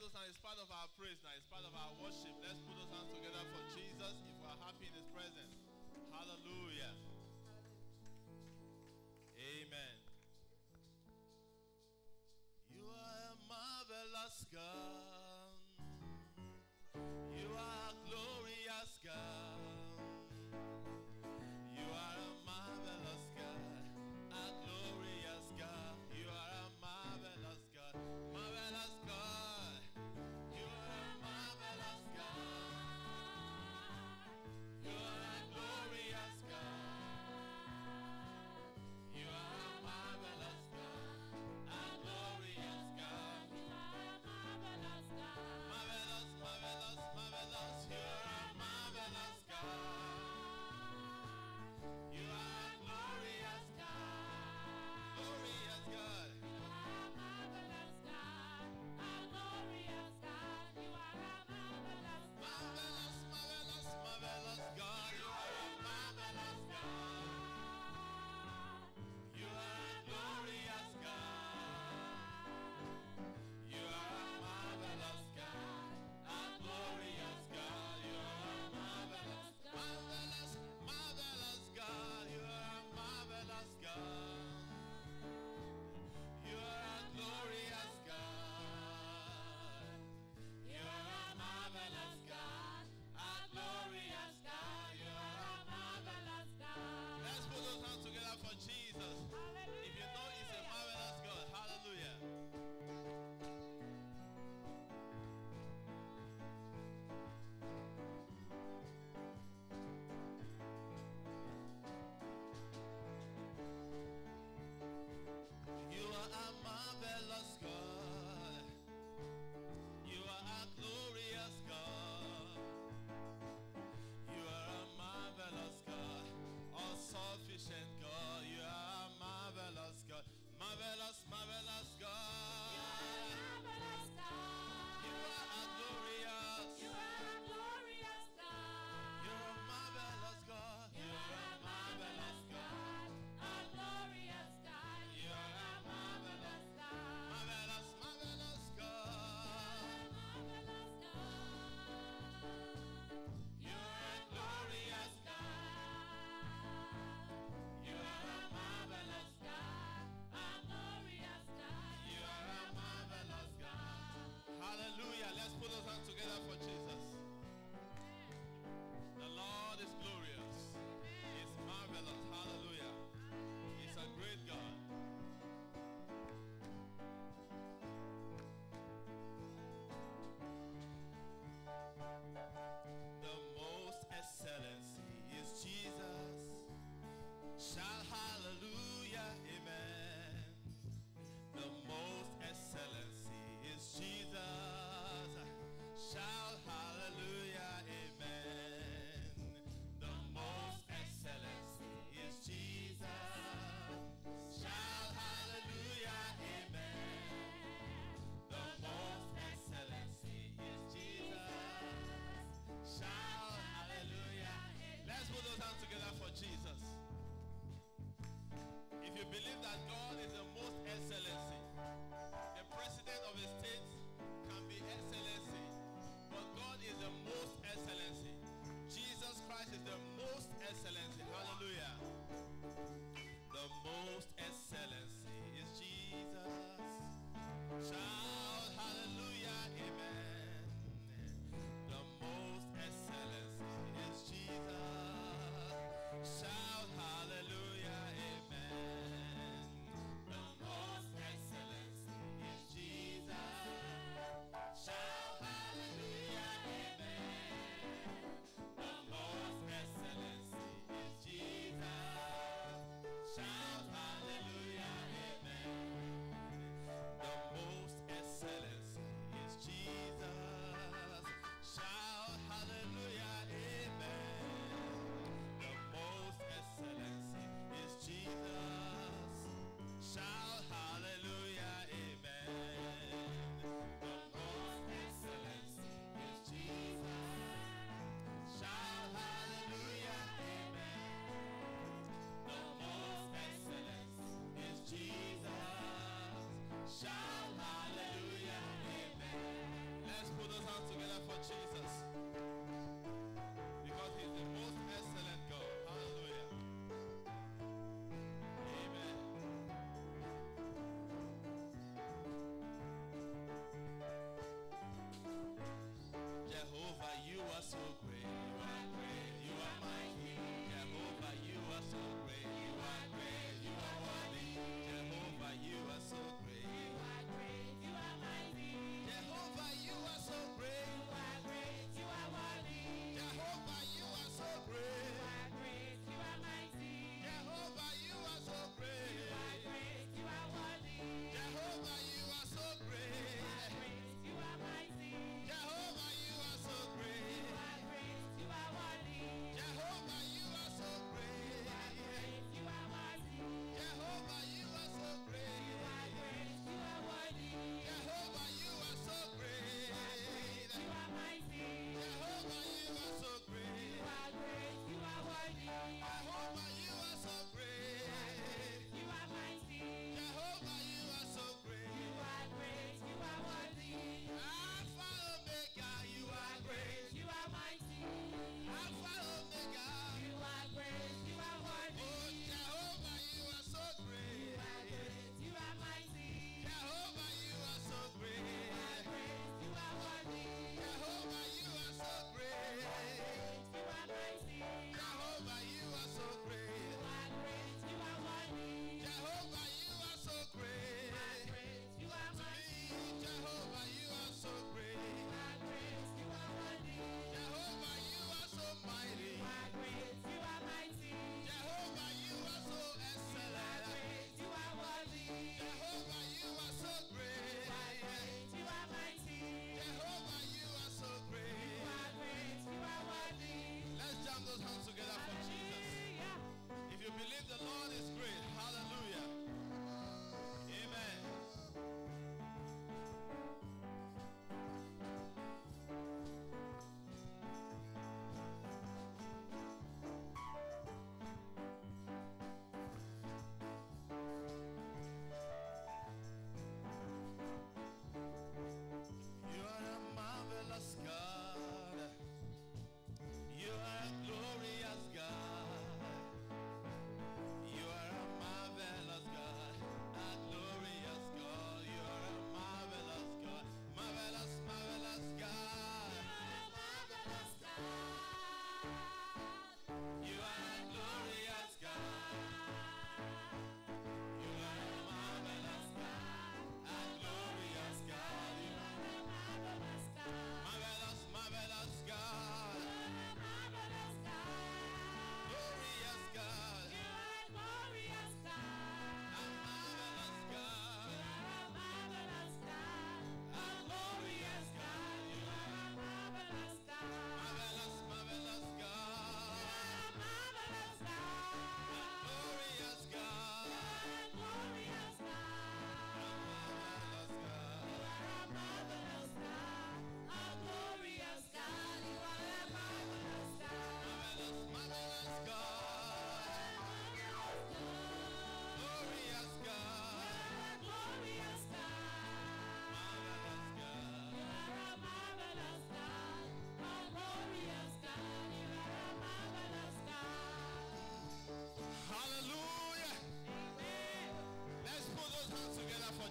those. It's part of our praise now. It's part of our worship. Let's put those hands together for Jesus if we're happy in His presence. Hallelujah. Jesus. Hallelujah. We believe that God is the most excellency. The president of a state can be excellency, but God is the most excellency. Jesus Christ is the most excellency. Hallelujah. The most excellency is Jesus. Shout hallelujah, amen. The most excellency is Jesus. Together for Jesus. Because He's the most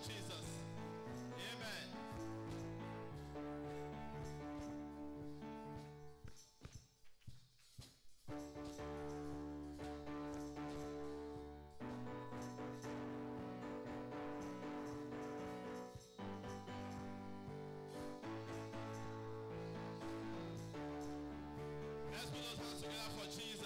Jesus. Amen. Let's put those hands together for Jesus.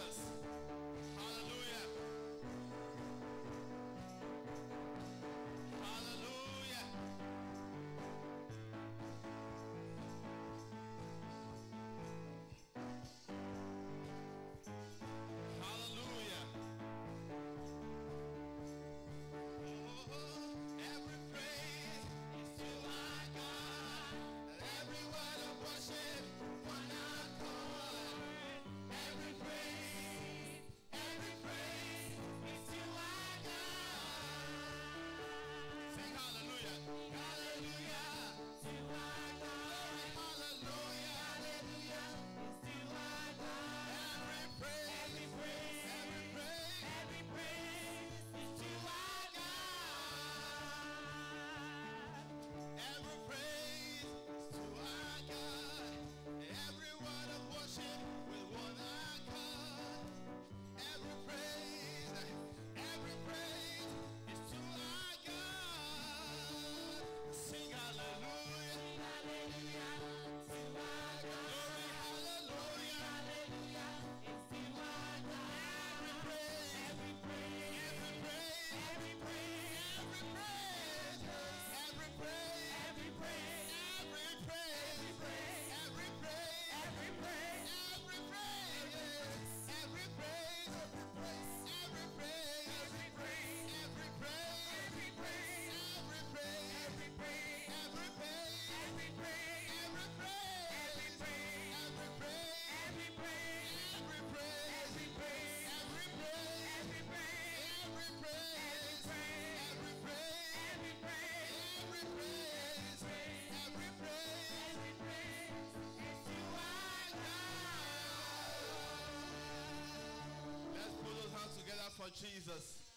Of Jesus.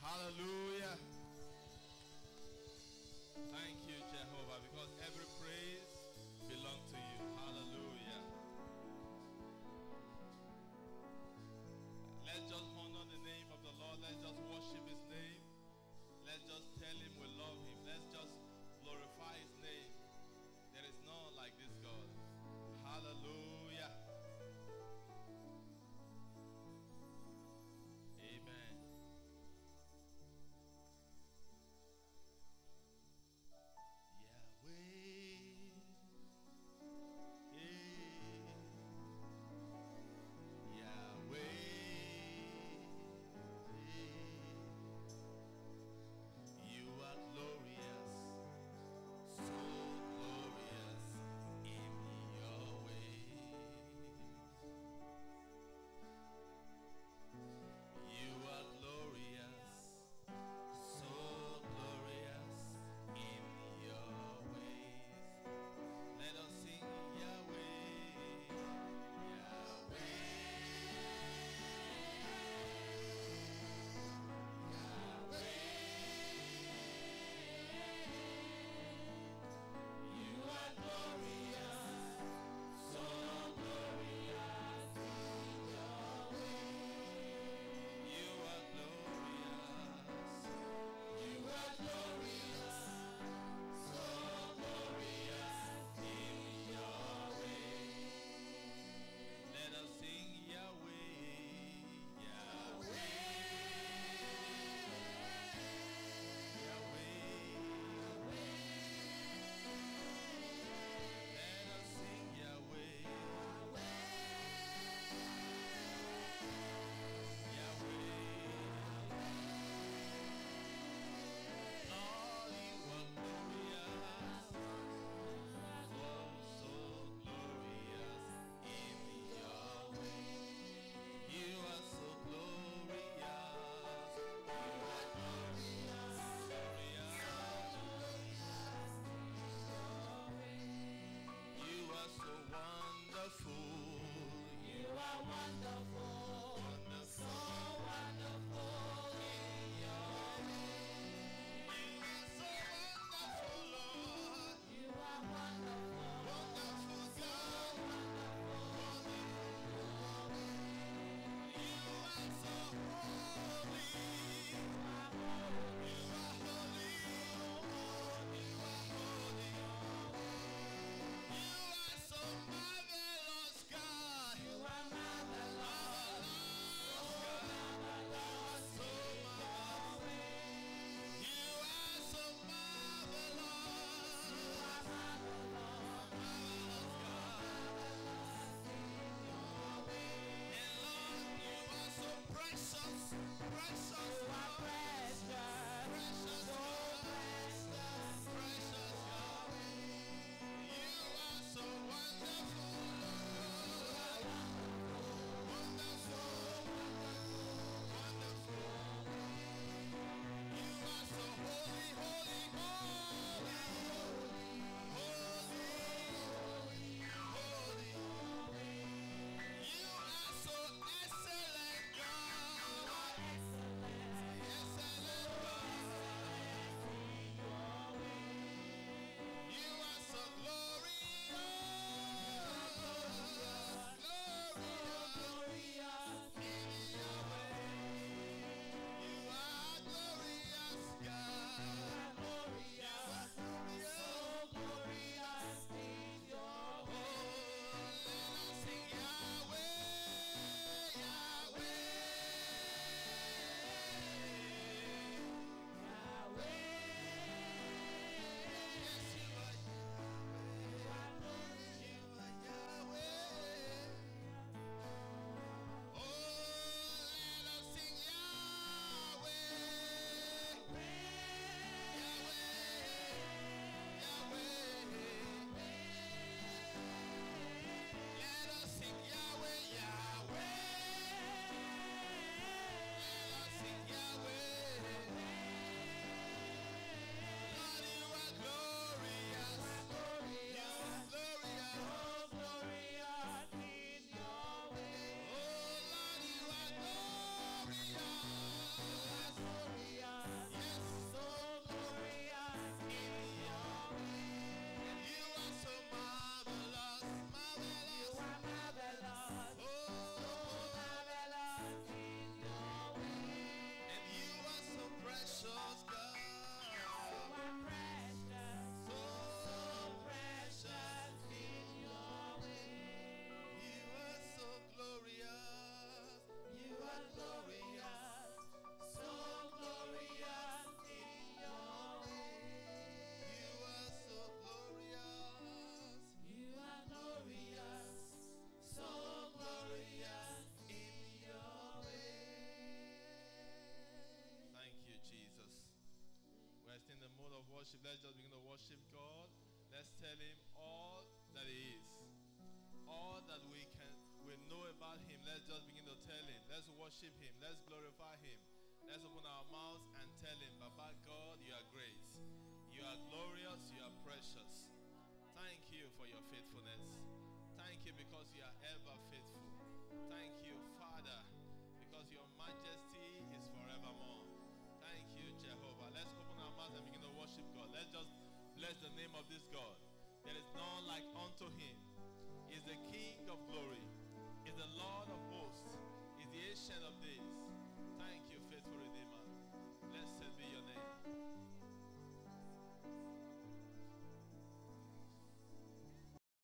Hallelujah. Thank you, Jehovah, because every praise belongs to you. Hallelujah. Let's just honor the name of the Lord. Let's just worship his name. Let's just tell him we love him. Let's just glorify his name. There is none like this God. Hallelujah. About Him. Let's just begin to tell Him. Let's worship Him. Let's glorify Him. Let's open our mouths and tell Him, Baba God, you are great. You are glorious. You are precious. Thank you for your faithfulness. Thank you because you are ever faithful. Thank you, Father, because your majesty is forevermore. Thank you, Jehovah. Let's open our mouths and begin to worship God. Let's just bless the name of this God. There is none like unto him. He is the King of glory. Is the Lord of hosts. Is the ancient of days. Thank you, faithful Redeemer. Blessed be your name.